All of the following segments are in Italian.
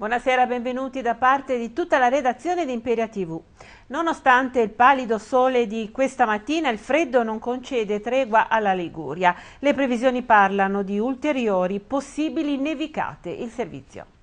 Buonasera, benvenuti da parte di tutta la redazione di Imperia TV. Nonostante il palido sole di questa mattina, il freddo non concede tregua alla Liguria. Le previsioni parlano di ulteriori possibili nevicate. Il servizio.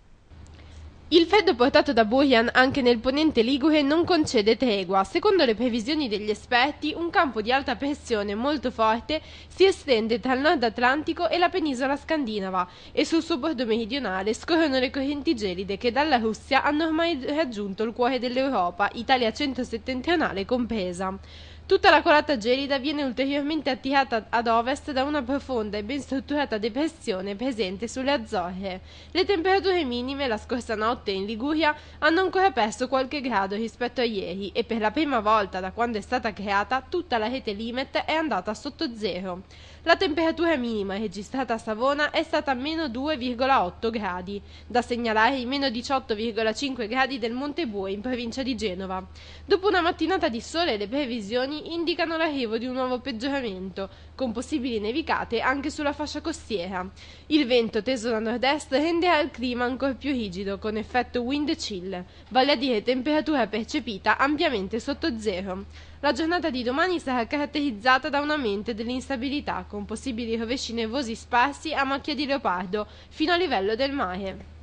Il freddo portato da Burian anche nel ponente Ligure non concede tregua. Secondo le previsioni degli esperti, un campo di alta pressione molto forte si estende tra il nord Atlantico e la penisola scandinava e sul suo bordo meridionale scorrono le correnti gelide che dalla Russia hanno ormai raggiunto il cuore dell'Europa, Italia centro-settentrionale compresa. Tutta la colata gelida viene ulteriormente attirata ad ovest da una profonda e ben strutturata depressione presente sulle Azzorre. Le temperature minime la scorsa notte in Liguria hanno ancora perso qualche grado rispetto a ieri e per la prima volta da quando è stata creata tutta la rete Limet è andata sotto zero. La temperatura minima registrata a Savona è stata meno 2,8 gradi, da segnalare i meno 18,5 gradi del Monte Bue in provincia di Genova. Dopo una mattinata di sole le previsioni indicano l'arrivo di un nuovo peggioramento, con possibili nevicate anche sulla fascia costiera. Il vento teso da nord-est renderà il clima ancora più rigido, con effetto wind chill, vale a dire temperatura percepita ampiamente sotto zero. La giornata di domani sarà caratterizzata da un aumento dell'instabilità, con possibili rovesci nevosi sparsi a macchia di leopardo, fino a livello del mare.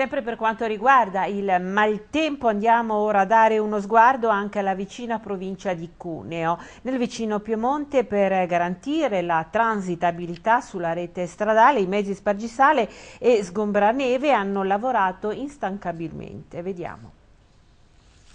Sempre per quanto riguarda il maltempo andiamo ora a dare uno sguardo anche alla vicina provincia di Cuneo. Nel vicino Piemonte per garantire la transitabilità sulla rete stradale i mezzi spargisale e sgombraneve hanno lavorato instancabilmente. Vediamo.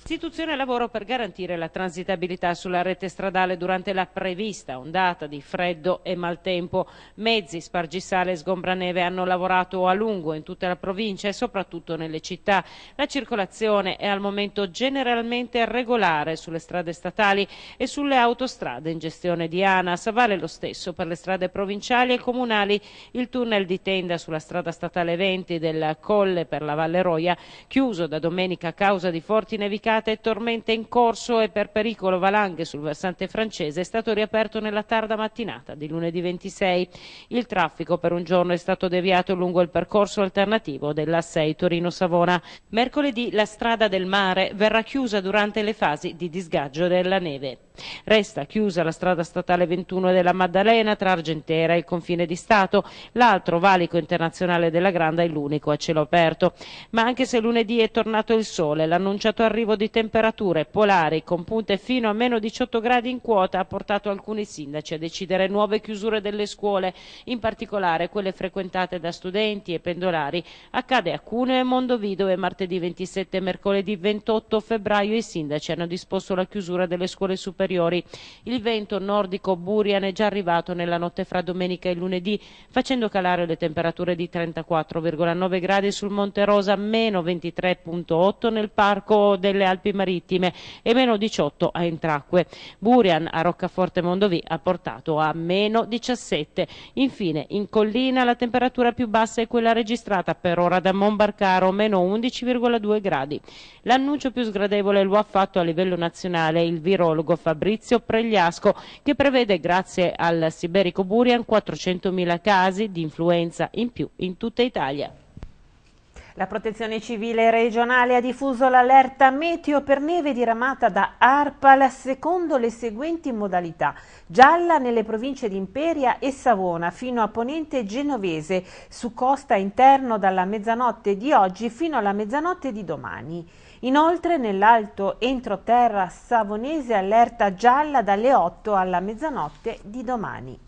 Istituzione lavoro per garantire la transitabilità sulla rete stradale durante la prevista ondata di freddo e maltempo. Mezzi, spargisale e sgombraneve hanno lavorato a lungo in tutta la provincia e soprattutto nelle città. La circolazione è al momento generalmente regolare sulle strade statali e sulle autostrade in gestione di ANAS. Vale lo stesso per le strade provinciali e comunali. Il tunnel di tenda sulla strada statale 20 del Colle per la Valle Roia, chiuso da domenica a causa di forti nevicate nevicate e tormente in corso e per pericolo valanghe sul versante francese è stato riaperto nella tarda mattinata di lunedì 26. Il traffico per un giorno è stato deviato lungo il percorso alternativo della 6 Torino-Savona. Mercoledì la strada del mare verrà chiusa durante le fasi di disgaggio della neve. Resta chiusa la strada statale 21 della Maddalena tra Argentera e il confine di Stato. L'altro valico internazionale della Granda è l'unico a cielo aperto. Ma anche se lunedì è tornato il sole, l'annunciato arrivo di temperature polari con punte fino a meno 18 gradi in quota ha portato alcuni sindaci a decidere nuove chiusure delle scuole, in particolare quelle frequentate da studenti e pendolari. Accade a Cuneo e Mondovido e martedì 27 e mercoledì 28 febbraio i sindaci hanno disposto la chiusura delle scuole superiori superiori. Il vento nordico Burian è già arrivato nella notte fra domenica e lunedì, facendo calare le temperature di 34,9 gradi sul Monte Rosa, meno 23,8 nel Parco delle Alpi Marittime e meno 18 a Entracque. Burian a Roccaforte Mondovì ha portato a meno 17. Infine, in collina la temperatura più bassa è quella registrata per ora da Monbarcaro, meno 11,2 gradi. L'annuncio più sgradevole lo ha fatto a livello nazionale il virologo Fabrizio Fabrizio Pregliasco che prevede grazie al Siberico Burian 400.000 casi di influenza in più in tutta Italia. La protezione civile regionale ha diffuso l'allerta meteo per neve diramata da ARPAL secondo le seguenti modalità. Gialla nelle province di Imperia e Savona fino a Ponente Genovese, su costa interno dalla mezzanotte di oggi fino alla mezzanotte di domani. Inoltre nell'alto entroterra savonese allerta gialla dalle 8 alla mezzanotte di domani.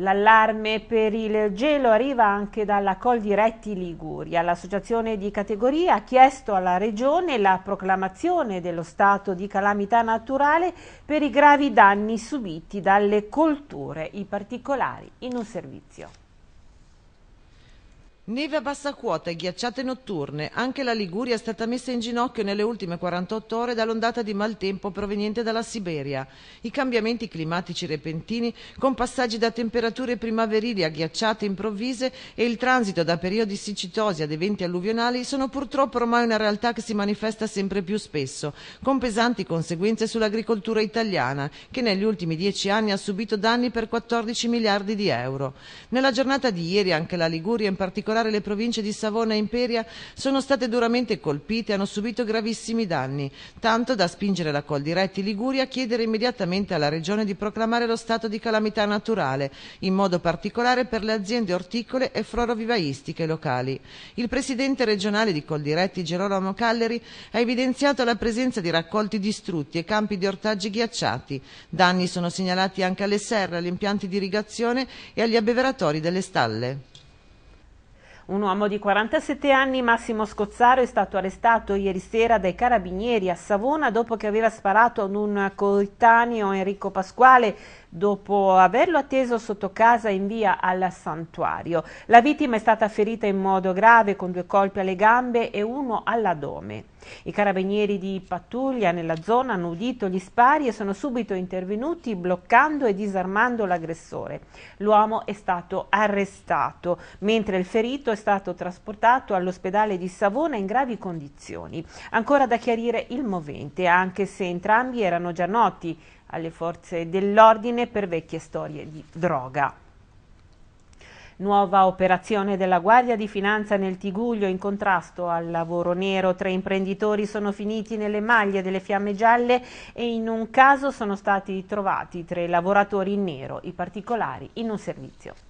L'allarme per il gelo arriva anche dalla Coldiretti Liguria. L'associazione di categoria ha chiesto alla Regione la proclamazione dello stato di calamità naturale per i gravi danni subiti dalle colture, i particolari in un servizio. Neve a bassa quota e ghiacciate notturne. Anche la Liguria è stata messa in ginocchio nelle ultime 48 ore dall'ondata di maltempo proveniente dalla Siberia. I cambiamenti climatici repentini, con passaggi da temperature primaverili a ghiacciate improvvise e il transito da periodi siccitosi ad eventi alluvionali, sono purtroppo ormai una realtà che si manifesta sempre più spesso, con pesanti conseguenze sull'agricoltura italiana, che negli ultimi dieci anni ha subito danni per 14 miliardi di euro. Nella giornata di ieri anche la Liguria in particolare particolare le province di Savona e Imperia, sono state duramente colpite e hanno subito gravissimi danni, tanto da spingere la Coldiretti Liguria a chiedere immediatamente alla Regione di proclamare lo stato di calamità naturale, in modo particolare per le aziende orticole e florovivaistiche locali. Il presidente regionale di Coldiretti, Gerolamo Calleri, ha evidenziato la presenza di raccolti distrutti e campi di ortaggi ghiacciati. Danni sono segnalati anche alle serre, agli impianti di irrigazione e agli abbeveratori delle stalle. Un uomo di 47 anni, Massimo Scozzaro, è stato arrestato ieri sera dai carabinieri a Savona dopo che aveva sparato ad un coetaneo Enrico Pasquale dopo averlo atteso sotto casa in via al santuario. La vittima è stata ferita in modo grave con due colpi alle gambe e uno all'adome. I carabinieri di pattuglia nella zona hanno udito gli spari e sono subito intervenuti bloccando e disarmando l'aggressore. L'uomo è stato arrestato, mentre il ferito è stato trasportato all'ospedale di Savona in gravi condizioni. Ancora da chiarire il movente, anche se entrambi erano già noti alle forze dell'ordine per vecchie storie di droga. Nuova operazione della Guardia di Finanza nel Tiguglio in contrasto al lavoro nero. Tre imprenditori sono finiti nelle maglie delle fiamme gialle e in un caso sono stati trovati tre lavoratori in nero, i particolari in un servizio.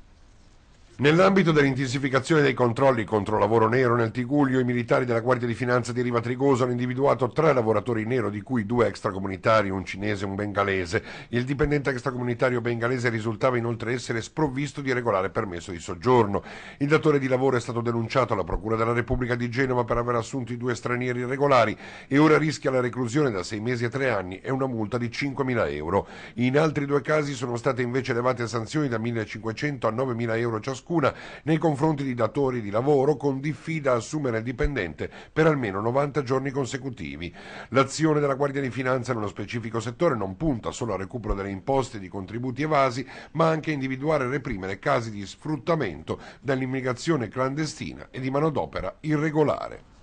Nell'ambito dell'intensificazione dei controlli contro lavoro nero nel Tiguglio, i militari della Guardia di Finanza di Riva Trigoso hanno individuato tre lavoratori nero, di cui due extracomunitari, un cinese e un bengalese. Il dipendente extracomunitario bengalese risultava inoltre essere sprovvisto di regolare permesso di soggiorno. Il datore di lavoro è stato denunciato alla Procura della Repubblica di Genova per aver assunto i due stranieri irregolari e ora rischia la reclusione da sei mesi a tre anni e una multa di 5.000 euro. In altri due casi sono state invece elevate sanzioni da 1.500 a 9.000 euro ciascuno ciascuna nei confronti di datori di lavoro con diffida assumere il dipendente per almeno 90 giorni consecutivi. L'azione della Guardia di Finanza nello specifico settore non punta solo al recupero delle imposte e di contributi evasi, ma anche a individuare e reprimere casi di sfruttamento dell'immigrazione clandestina e di manodopera irregolare.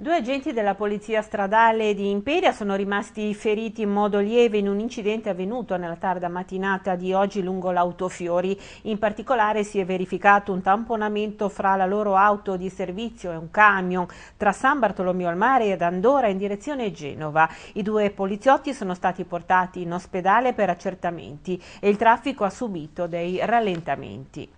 Due agenti della polizia stradale di Imperia sono rimasti feriti in modo lieve in un incidente avvenuto nella tarda mattinata di oggi lungo l'Autofiori. In particolare si è verificato un tamponamento fra la loro auto di servizio e un camion tra San Bartolomeo al Mare ed Andorra in direzione Genova. I due poliziotti sono stati portati in ospedale per accertamenti e il traffico ha subito dei rallentamenti.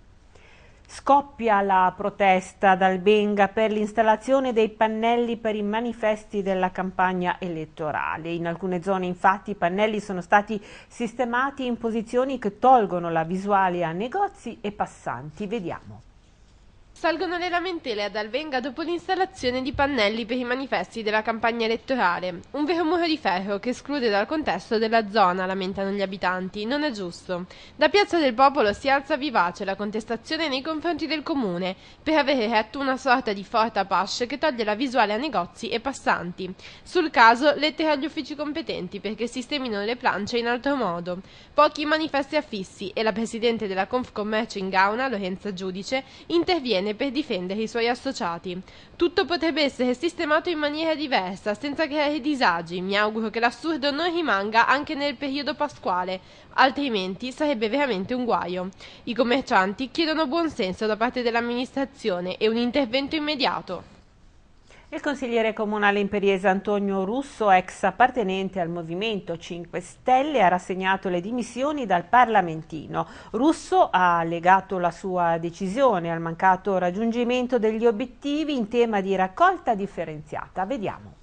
Scoppia la protesta dal Benga per l'installazione dei pannelli per i manifesti della campagna elettorale. In alcune zone infatti i pannelli sono stati sistemati in posizioni che tolgono la visuale a negozi e passanti. Vediamo. Salgono le lamentele ad Alvenga dopo l'installazione di pannelli per i manifesti della campagna elettorale. Un vero muro di ferro che esclude dal contesto della zona, lamentano gli abitanti. Non è giusto. Da Piazza del Popolo si alza vivace la contestazione nei confronti del comune per avere retto una sorta di forte apache che toglie la visuale a negozi e passanti. Sul caso, lettere agli uffici competenti perché sistemino le plance in altro modo. Pochi manifesti affissi e la presidente della Confcommercio in Gauna, Lorenza Giudice, interviene per difendere i suoi associati. Tutto potrebbe essere sistemato in maniera diversa, senza creare disagi. Mi auguro che l'assurdo non rimanga anche nel periodo pasquale, altrimenti sarebbe veramente un guaio. I commercianti chiedono buon senso da parte dell'amministrazione e un intervento immediato. Il consigliere comunale imperiese Antonio Russo, ex appartenente al Movimento 5 Stelle, ha rassegnato le dimissioni dal Parlamentino. Russo ha legato la sua decisione al mancato raggiungimento degli obiettivi in tema di raccolta differenziata. Vediamo.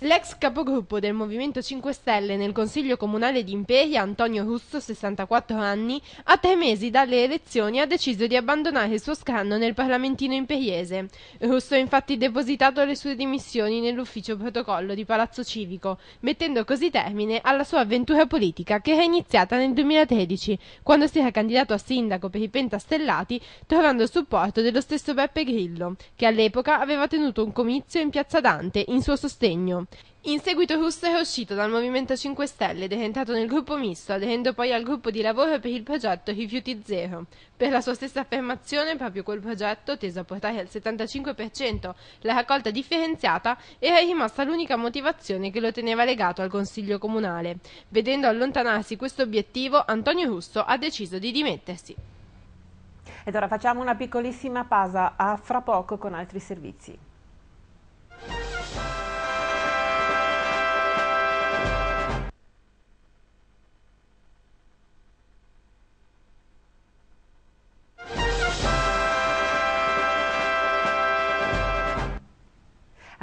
L'ex capogruppo del Movimento 5 Stelle nel Consiglio Comunale di Imperia, Antonio Russo, 64 anni, a tre mesi dalle elezioni ha deciso di abbandonare il suo scranno nel Parlamentino imperiese. Russo ha infatti depositato le sue dimissioni nell'ufficio protocollo di Palazzo Civico, mettendo così termine alla sua avventura politica che era iniziata nel 2013, quando si era candidato a sindaco per i Pentastellati, trovando il supporto dello stesso Beppe Grillo, che all'epoca aveva tenuto un comizio in Piazza Dante in suo sostegno. In seguito Russo è uscito dal Movimento 5 Stelle ed è entrato nel gruppo misto, aderendo poi al gruppo di lavoro per il progetto Rifiuti Zero. Per la sua stessa affermazione, proprio quel progetto, teso a portare al 75% la raccolta differenziata, era rimasta l'unica motivazione che lo teneva legato al Consiglio Comunale. Vedendo allontanarsi questo obiettivo, Antonio Russo ha deciso di dimettersi. Ed ora facciamo una piccolissima pausa, a fra poco con altri servizi.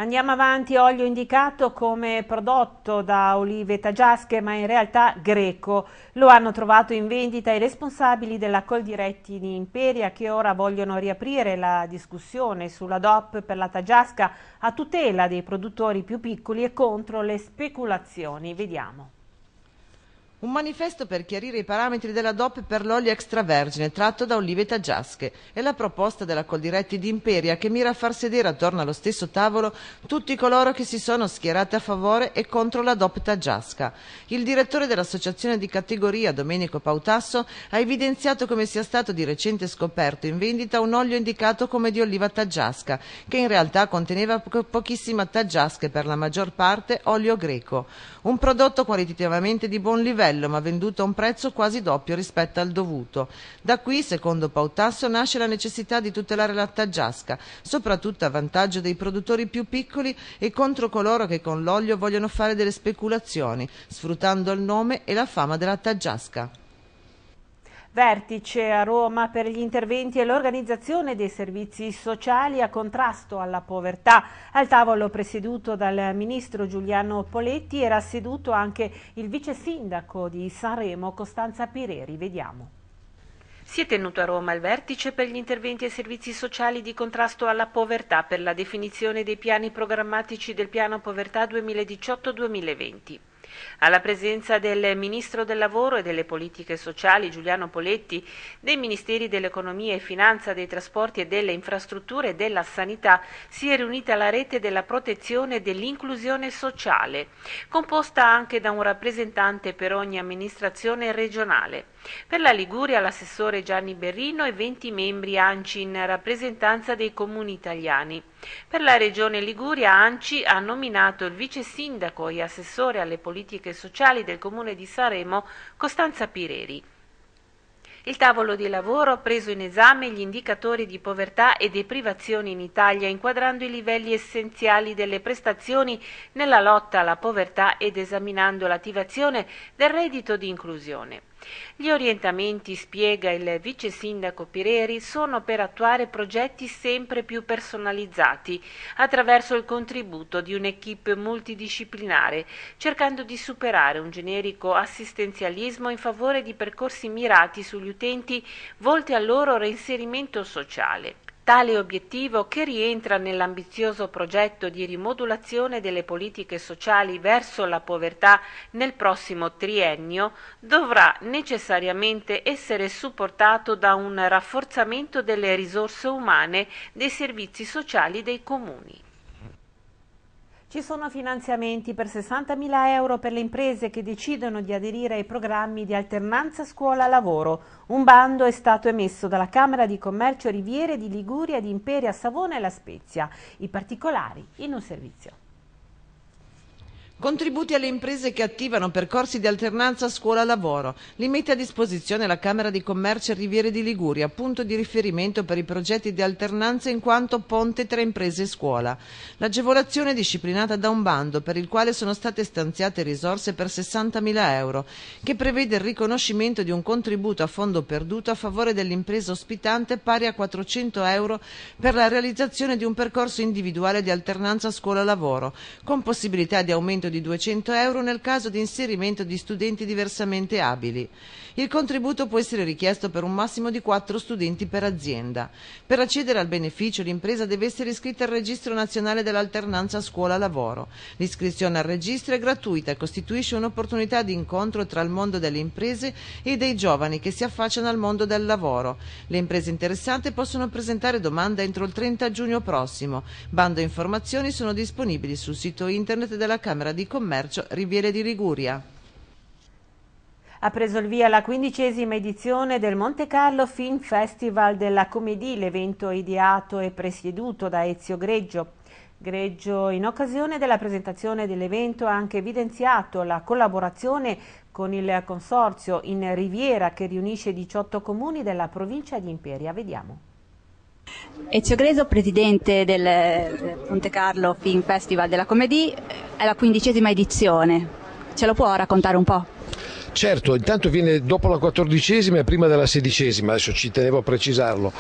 Andiamo avanti, olio indicato come prodotto da olive taggiasche ma in realtà greco. Lo hanno trovato in vendita i responsabili della Coldiretti di Imperia che ora vogliono riaprire la discussione sulla DOP per la taggiasca a tutela dei produttori più piccoli e contro le speculazioni. Vediamo. Un manifesto per chiarire i parametri della DOP per l'olio extravergine tratto da olive taggiasche e la proposta della Coldiretti di Imperia che mira a far sedere attorno allo stesso tavolo tutti coloro che si sono schierati a favore e contro la DOP taggiasca. Il direttore dell'associazione di categoria, Domenico Pautasso, ha evidenziato come sia stato di recente scoperto in vendita un olio indicato come di oliva taggiasca, che in realtà conteneva po pochissima taggiasca e per la maggior parte olio greco. Un prodotto qualitativamente di buon livello livello ma venduto a un prezzo quasi doppio rispetto al dovuto. Da qui, secondo Pautasso, nasce la necessità di tutelare la taggiasca, soprattutto a vantaggio dei produttori più piccoli e contro coloro che con l'olio vogliono fare delle speculazioni, sfruttando il nome e la fama della taggiasca. Vertice a Roma per gli interventi e l'organizzazione dei servizi sociali a contrasto alla povertà. Al tavolo presieduto dal ministro Giuliano Poletti era seduto anche il vice sindaco di Sanremo Costanza Pireri. Vediamo. Si è tenuto a Roma il vertice per gli interventi e servizi sociali di contrasto alla povertà per la definizione dei piani programmatici del piano povertà 2018-2020. Alla presenza del Ministro del Lavoro e delle Politiche Sociali Giuliano Poletti, dei Ministeri dell'Economia e Finanza, dei Trasporti e delle Infrastrutture e della Sanità, si è riunita la rete della protezione e dell'inclusione sociale, composta anche da un rappresentante per ogni amministrazione regionale. Per la Liguria l'assessore Gianni Berrino e 20 membri ANCI in rappresentanza dei comuni italiani. Per la regione Liguria ANCI ha nominato il vice sindaco e assessore alle politiche sociali del comune di Saremo Costanza Pireri. Il tavolo di lavoro ha preso in esame gli indicatori di povertà e deprivazione in Italia, inquadrando i livelli essenziali delle prestazioni nella lotta alla povertà ed esaminando l'attivazione del reddito di inclusione. Gli orientamenti, spiega il vice sindaco Pireri, sono per attuare progetti sempre più personalizzati attraverso il contributo di un'equipe multidisciplinare, cercando di superare un generico assistenzialismo in favore di percorsi mirati sugli utenti volti al loro reinserimento sociale. Tale obiettivo, che rientra nell'ambizioso progetto di rimodulazione delle politiche sociali verso la povertà nel prossimo triennio, dovrà necessariamente essere supportato da un rafforzamento delle risorse umane dei servizi sociali dei comuni. Ci sono finanziamenti per 60.000 euro per le imprese che decidono di aderire ai programmi di alternanza scuola-lavoro. Un bando è stato emesso dalla Camera di Commercio Riviere di Liguria, di Imperia, Savona e La Spezia. I particolari in un servizio. Contributi alle imprese che attivano percorsi di alternanza scuola-lavoro. Li mette a disposizione la Camera di Commercio Riviere di Liguria, punto di riferimento per i progetti di alternanza in quanto ponte tra imprese e scuola. L'agevolazione è disciplinata da un bando per il quale sono state stanziate risorse per 60.000 euro, che prevede il riconoscimento di un contributo a fondo perduto a favore dell'impresa ospitante pari a 400 euro per la realizzazione di un percorso individuale di alternanza scuola-lavoro, con possibilità di aumento di di 200 euro nel caso di inserimento di studenti diversamente abili. Il contributo può essere richiesto per un massimo di 4 studenti per azienda. Per accedere al beneficio l'impresa deve essere iscritta al Registro Nazionale dell'Alternanza Scuola-Lavoro. L'iscrizione al registro è gratuita e costituisce un'opportunità di incontro tra il mondo delle imprese e dei giovani che si affacciano al mondo del lavoro. Le imprese interessate possono presentare domanda entro il 30 giugno prossimo. Bando e informazioni sono disponibili sul sito internet della Camera di Commercio Riviere di Liguria. Ha preso il via la quindicesima edizione del Monte Carlo Film Festival della Comedì, l'evento ideato e presieduto da Ezio Greggio. Greggio in occasione della presentazione dell'evento ha anche evidenziato la collaborazione con il consorzio in Riviera che riunisce 18 comuni della provincia di Imperia. Vediamo. Ezio Greso, presidente del Monte Carlo Film Festival della Comedì, è la quindicesima edizione. Ce lo può raccontare un po'? Certo, intanto viene dopo la quattordicesima e prima della sedicesima, adesso ci tenevo a precisarlo,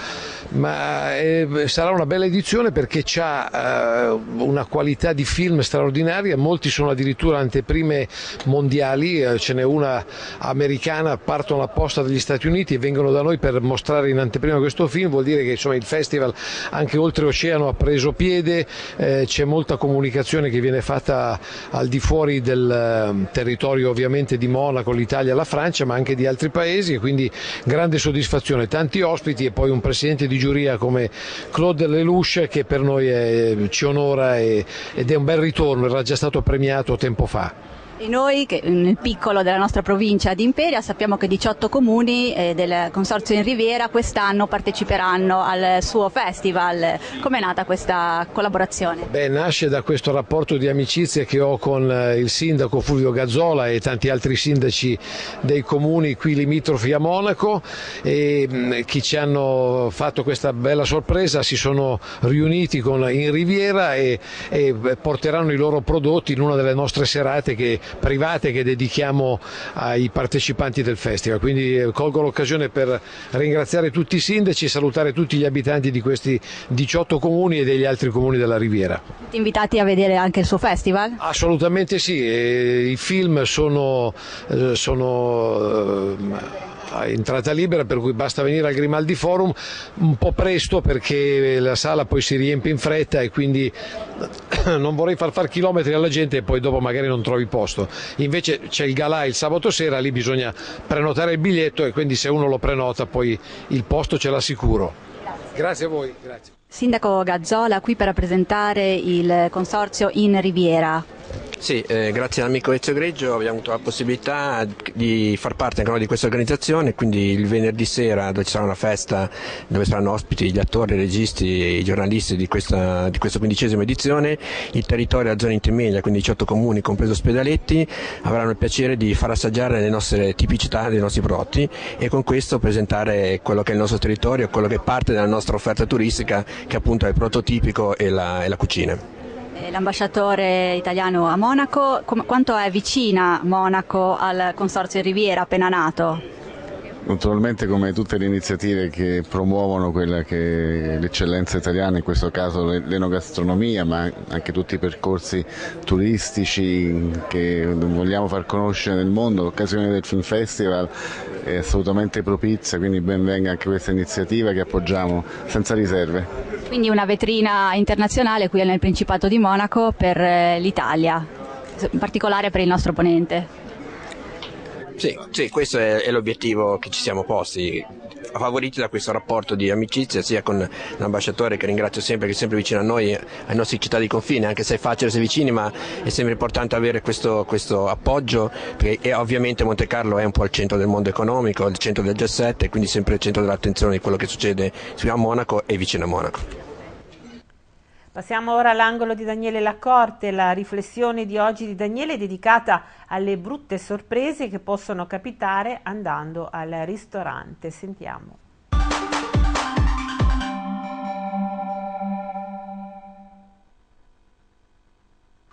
ma eh, sarà una bella edizione perché ha eh, una qualità di film straordinaria, molti sono addirittura anteprime mondiali, eh, ce n'è una americana, partono apposta dagli Stati Uniti e vengono da noi per mostrare in anteprima questo film, vuol dire che insomma, il festival anche oltreoceano ha preso piede, eh, c'è molta comunicazione che viene fatta al di fuori del eh, territorio ovviamente di Monaco, l'Italia, la Francia, ma anche di altri paesi e quindi grande soddisfazione, tanti ospiti e poi un presidente di giuria come Claude Lelouch che per noi è, ci onora e, ed è un bel ritorno, era già stato premiato tempo fa. E noi, che nel piccolo della nostra provincia di Imperia, sappiamo che 18 comuni eh, del Consorzio in Riviera quest'anno parteciperanno al suo festival. Com'è nata questa collaborazione? Beh, nasce da questo rapporto di amicizia che ho con eh, il sindaco Fulvio Gazzola e tanti altri sindaci dei comuni qui limitrofi a Monaco e mm, chi ci hanno fatto questa bella sorpresa si sono riuniti con, in Riviera e, e porteranno i loro prodotti in una delle nostre serate che private che dedichiamo ai partecipanti del festival. Quindi eh, colgo l'occasione per ringraziare tutti i sindaci e salutare tutti gli abitanti di questi 18 comuni e degli altri comuni della Riviera. Siete invitati a vedere anche il suo festival? Assolutamente sì, i film sono, eh, sono entrata libera per cui basta venire al Grimaldi Forum un po' presto perché la sala poi si riempie in fretta e quindi non vorrei far fare chilometri alla gente e poi dopo magari non trovi posto. Invece c'è il galà il sabato sera, lì bisogna prenotare il biglietto e quindi se uno lo prenota poi il posto ce l'ha sicuro. Grazie, Grazie a voi. Grazie. Sindaco Gazzola qui per rappresentare il consorzio in Riviera. Sì, eh, grazie all'amico Ezio Greggio abbiamo avuto la possibilità di far parte anche noi di questa organizzazione, quindi il venerdì sera dove ci sarà una festa dove saranno ospiti gli attori, i registi e i giornalisti di questa, di questa quindicesima edizione, il territorio della zona intermedia, quindi 18 comuni compreso Ospedaletti, avranno il piacere di far assaggiare le nostre tipicità dei nostri prodotti e con questo presentare quello che è il nostro territorio, quello che è parte della nostra offerta turistica che appunto è il prototipico e la, e la cucina. Eh, l'ambasciatore italiano a Monaco, quanto è vicina Monaco al Consorzio Riviera appena nato? Naturalmente come tutte le iniziative che promuovono quella che l'eccellenza italiana, in questo caso l'enogastronomia, ma anche tutti i percorsi turistici che vogliamo far conoscere nel mondo, l'occasione del Film Festival è assolutamente propizia, quindi ben venga anche questa iniziativa che appoggiamo senza riserve. Quindi una vetrina internazionale qui nel Principato di Monaco per eh, l'Italia, in particolare per il nostro ponente. Sì, sì questo è, è, l'obiettivo che ci siamo posti, favoriti da questo rapporto di amicizia sia con l'ambasciatore che ringrazio sempre, che è sempre vicino a noi, ai nostri città di confine, anche se è facile essere vicini, ma è sempre importante avere questo, questo appoggio, perché ovviamente Monte Carlo è un po' al centro del mondo economico, al centro del G7 e quindi sempre al centro dell'attenzione di quello che succede a Monaco e vicino a Monaco. Passiamo ora all'angolo di Daniele Laccorte, la riflessione di oggi di Daniele è dedicata alle brutte sorprese che possono capitare andando al ristorante. Sentiamo.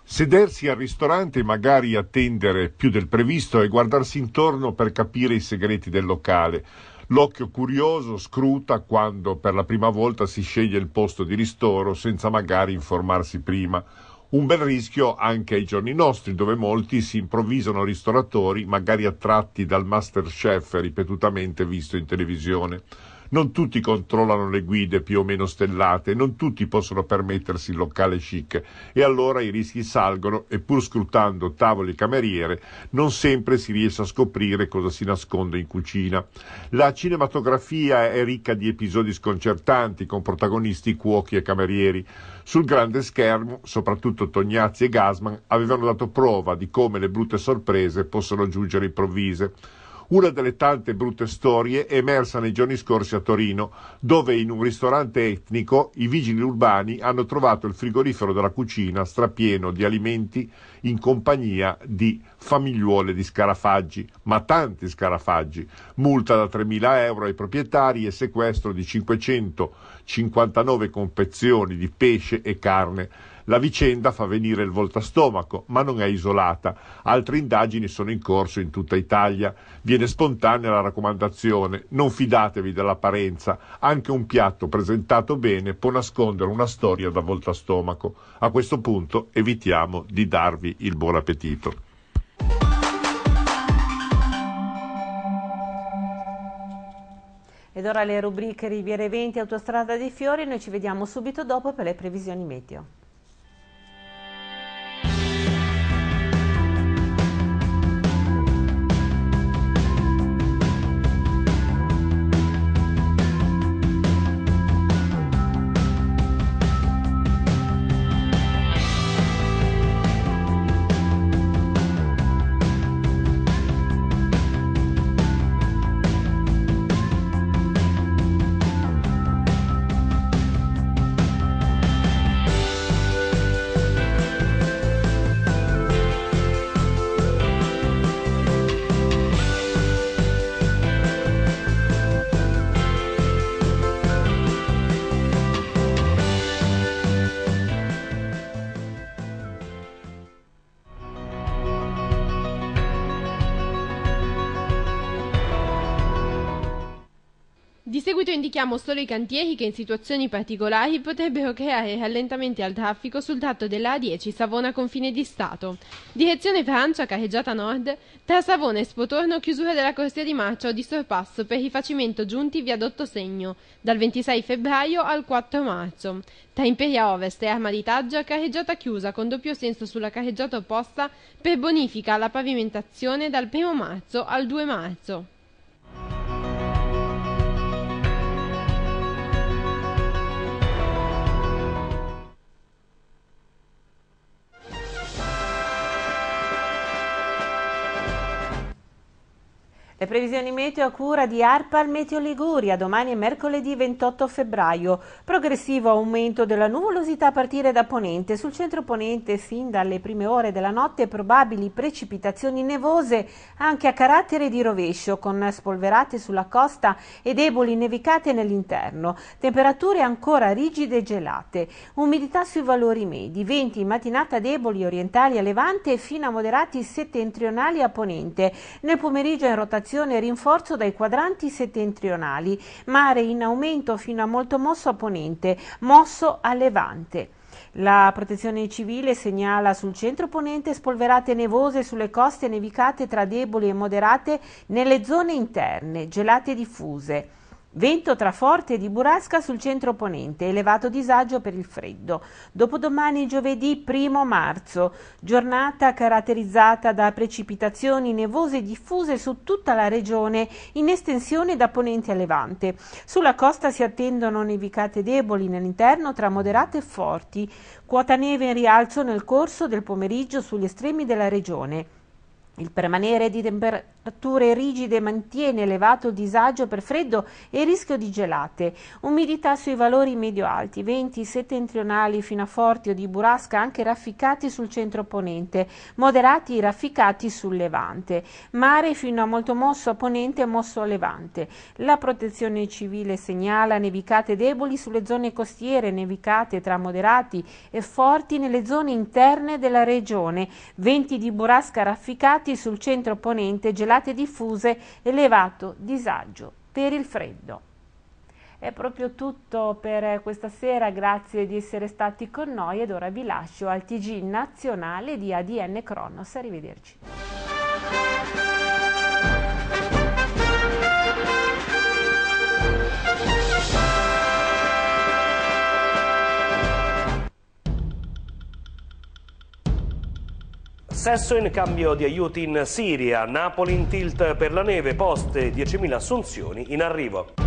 Sedersi al ristorante magari attendere più del previsto e guardarsi intorno per capire i segreti del locale L'occhio curioso scruta quando per la prima volta si sceglie il posto di ristoro senza magari informarsi prima. Un bel rischio anche ai giorni nostri, dove molti si improvvisano ristoratori, magari attratti dal master chef ripetutamente visto in televisione. Non tutti controllano le guide più o meno stellate, non tutti possono permettersi il locale chic e allora i rischi salgono e pur scrutando tavoli e cameriere non sempre si riesce a scoprire cosa si nasconde in cucina. La cinematografia è ricca di episodi sconcertanti con protagonisti cuochi e camerieri. Sul grande schermo, soprattutto Tognazzi e Gasman avevano dato prova di come le brutte sorprese possono giungere improvvise. Una delle tante brutte storie emersa nei giorni scorsi a Torino, dove in un ristorante etnico i vigili urbani hanno trovato il frigorifero della cucina strapieno di alimenti in compagnia di famigliuole di scarafaggi, ma tanti scarafaggi, multa da 3.000 euro ai proprietari e sequestro di 559 confezioni di pesce e carne la vicenda fa venire il voltastomaco, ma non è isolata. Altre indagini sono in corso in tutta Italia. Viene spontanea la raccomandazione: non fidatevi dell'apparenza. Anche un piatto presentato bene può nascondere una storia da voltastomaco. A questo punto evitiamo di darvi il buon appetito. Ed ora le rubriche Riviera Eventi Autostrada dei Fiori, noi ci vediamo subito dopo per le previsioni meteo. Indichiamo solo i cantieri che in situazioni particolari potrebbero creare rallentamenti al traffico sul tratto della A10 Savona confine di Stato. Direzione Francia, carreggiata nord, tra Savona e Spotorno chiusura della corsia di marcia o di sorpasso per rifacimento giunti viadotto segno, dal 26 febbraio al 4 marzo. Tra Imperia Ovest e Arma di Taggia, carreggiata chiusa con doppio senso sulla carreggiata opposta per bonifica alla pavimentazione dal 1 marzo al 2 marzo. Le previsioni meteo a cura di ARPA Meteo Liguria, domani è mercoledì 28 febbraio. Progressivo aumento della nuvolosità a partire da ponente. Sul centro ponente, sin dalle prime ore della notte, probabili precipitazioni nevose anche a carattere di rovescio, con spolverate sulla costa e deboli nevicate nell'interno. Temperature ancora rigide e gelate. Umidità sui valori medi. Venti in mattinata deboli orientali a levante fino a moderati settentrionali a ponente. Nel pomeriggio in rotazione rotazione e rinforzo dai quadranti settentrionali, mare in aumento fino a molto mosso a ponente, mosso a levante. La protezione civile segnala sul centro ponente spolverate nevose sulle coste nevicate tra deboli e moderate nelle zone interne, gelate diffuse. Vento tra forte e di burrasca sul centro ponente, elevato disagio per il freddo. Dopodomani giovedì 1 marzo, giornata caratterizzata da precipitazioni nevose diffuse su tutta la regione in estensione da ponente a levante. Sulla costa si attendono nevicate deboli nell'interno tra moderate e forti, quota neve in rialzo nel corso del pomeriggio sugli estremi della regione. Il permanere di temperature rigide mantiene elevato il disagio per freddo e rischio di gelate. Umidità sui valori medio-alti, venti settentrionali fino a forti o di burrasca anche rafficati sul centro ponente, moderati rafficati sul levante. Mare fino a molto mosso a ponente e mosso a levante. La protezione civile segnala nevicate deboli sulle zone costiere, nevicate tra moderati e forti nelle zone interne della regione, venti di burrasca rafficati gelati sul centro ponente, gelate diffuse, elevato disagio per il freddo. È proprio tutto per questa sera, grazie di essere stati con noi ed ora vi lascio al TG nazionale di ADN Cronos. Arrivederci. Sesso in cambio di aiuti in Siria, Napoli in tilt per la neve, poste 10.000 assunzioni in arrivo.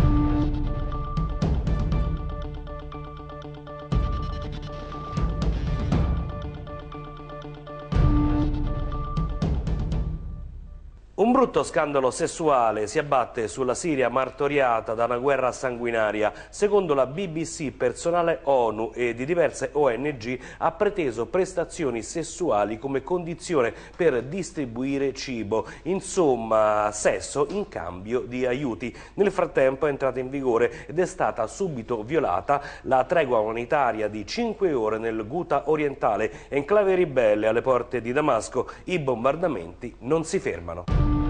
Brutto scandalo sessuale si abbatte sulla Siria martoriata da una guerra sanguinaria. Secondo la BBC, personale ONU e di diverse ONG ha preteso prestazioni sessuali come condizione per distribuire cibo, insomma sesso in cambio di aiuti. Nel frattempo è entrata in vigore ed è stata subito violata la tregua umanitaria di 5 ore nel Ghouta orientale, enclave ribelle alle porte di Damasco. I bombardamenti non si fermano.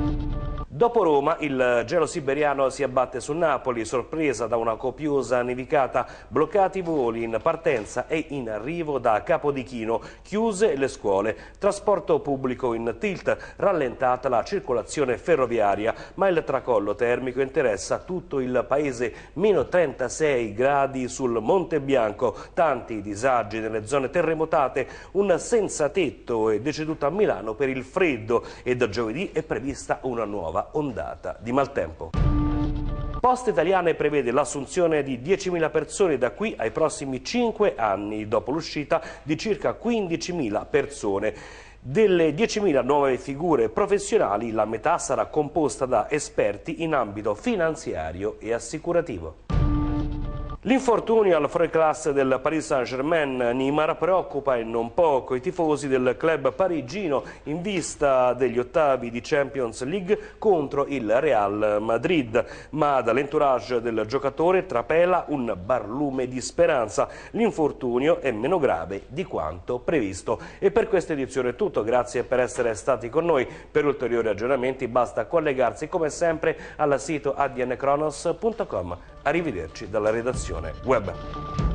Dopo Roma il gelo siberiano si abbatte su Napoli, sorpresa da una copiosa nevicata, bloccati i voli in partenza e in arrivo da Capodichino, chiuse le scuole, trasporto pubblico in tilt, rallentata la circolazione ferroviaria, ma il tracollo termico interessa tutto il paese, meno 36 gradi sul Monte Bianco, tanti disagi nelle zone terremotate, un senza tetto è deceduto a Milano per il freddo. E da giovedì è prevista una nuova ondata di maltempo. Poste Italiane prevede l'assunzione di 10.000 persone da qui ai prossimi 5 anni, dopo l'uscita di circa 15.000 persone. Delle 10.000 nuove figure professionali, la metà sarà composta da esperti in ambito finanziario e assicurativo. L'infortunio al Class del Paris Saint-Germain Neymar preoccupa e non poco i tifosi del club parigino in vista degli ottavi di Champions League contro il Real Madrid, ma dall'entourage del giocatore trapela un barlume di speranza. L'infortunio è meno grave di quanto previsto. E per questa edizione è tutto, grazie per essere stati con noi. Per ulteriori aggiornamenti basta collegarsi come sempre al sito adnkronos.com. Arrivederci dalla redazione sezione web.